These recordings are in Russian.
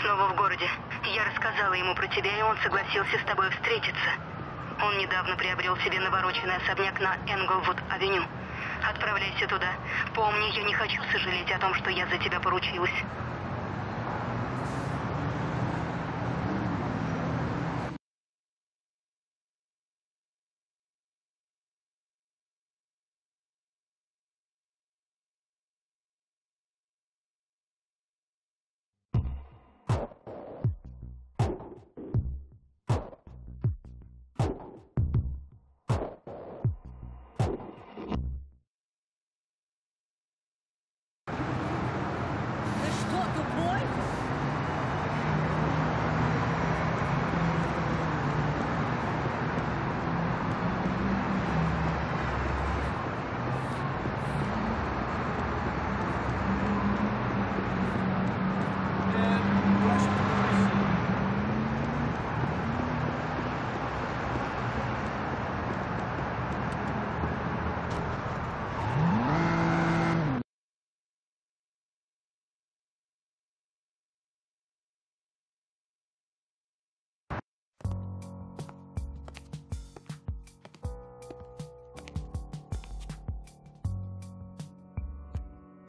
снова в городе. Я рассказала ему про тебя, и он согласился с тобой встретиться. Он недавно приобрел себе навороченный особняк на Энглвуд-авеню. Отправляйся туда. Помни, я не хочу сожалеть о том, что я за тебя поручилась.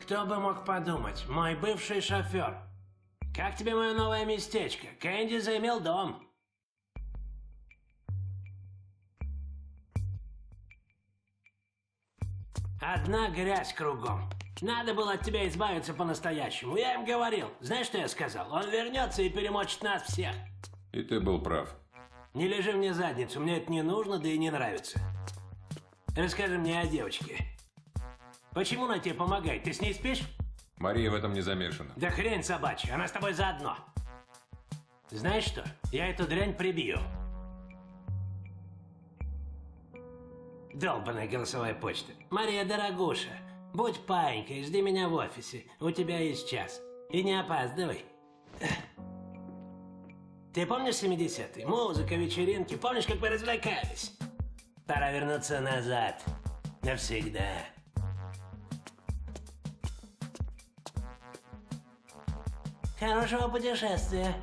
Кто бы мог подумать, мой бывший шофер. Как тебе мое новое местечко? Кэнди заимел дом. Одна грязь кругом. Надо было от тебя избавиться по-настоящему. Я им говорил. Знаешь, что я сказал? Он вернется и перемочит нас всех. И ты был прав. Не лежи мне задницу, мне это не нужно, да и не нравится. Расскажи мне о девочке. Почему она тебе помогает? Ты с ней спишь? Мария в этом не замешана. Да хрень собачья, она с тобой заодно. Знаешь что? Я эту дрянь прибью. Долбаная голосовая почта. Мария, дорогуша, будь паинькой, жди меня в офисе. У тебя есть час. И не опаздывай. Ты помнишь 70-е? Музыка, вечеринки. Помнишь, как мы развлекались? Пора вернуться назад. Навсегда. Хорошего путешествия.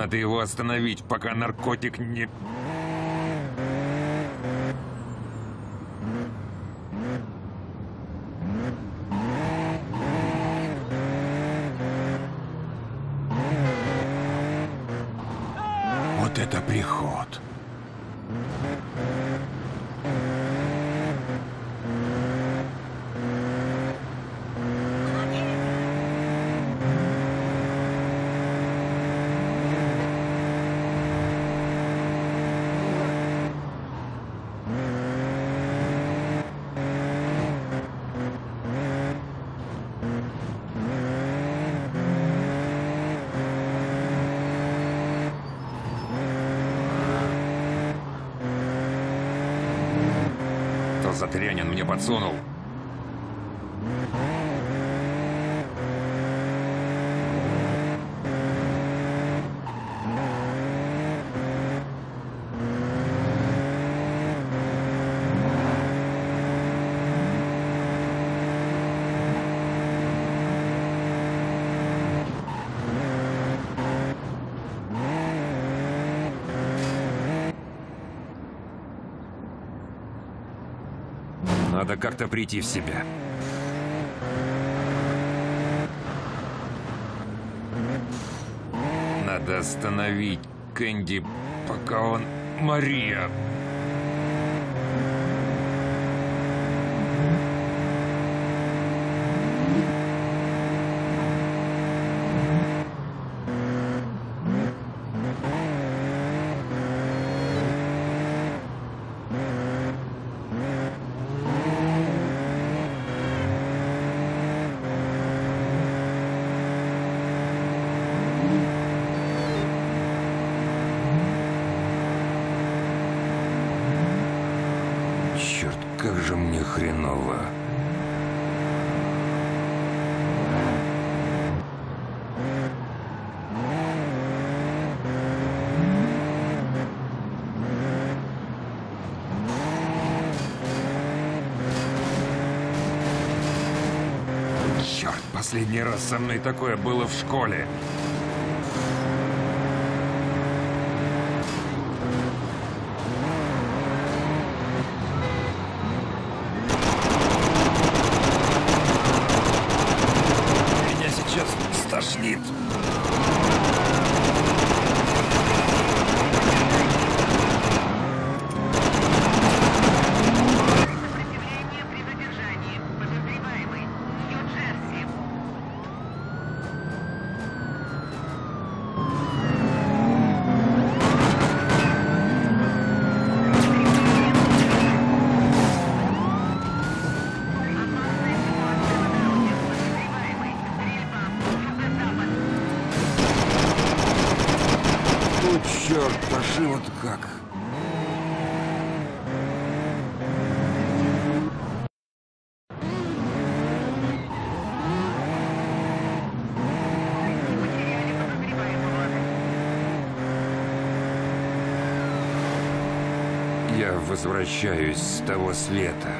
Надо его остановить, пока наркотик не... Вот это приход. За дрянь он мне подсунул? Надо как-то прийти в себя. Надо остановить Кэнди, пока он... Мария! же мне хреново. Черт, последний раз со мной такое было в школе. Черт, пошиво-то как. Потеряли подозреваемого. Я возвращаюсь с того света.